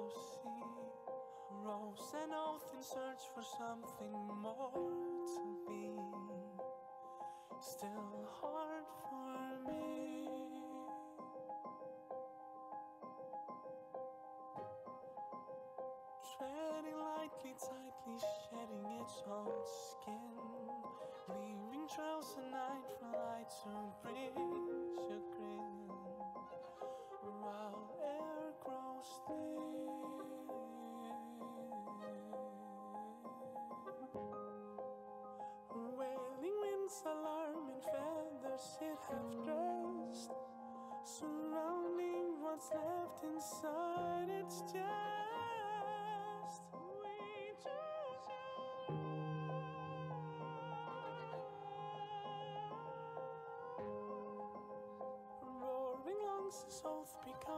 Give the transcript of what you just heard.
of sea Rose an oath in search for something more to be. Still hard for me. Treading lightly, tightly, shedding its own skin. Leaving trails at night for light to bring inside it's just we choose. Roaring lungs, becomes.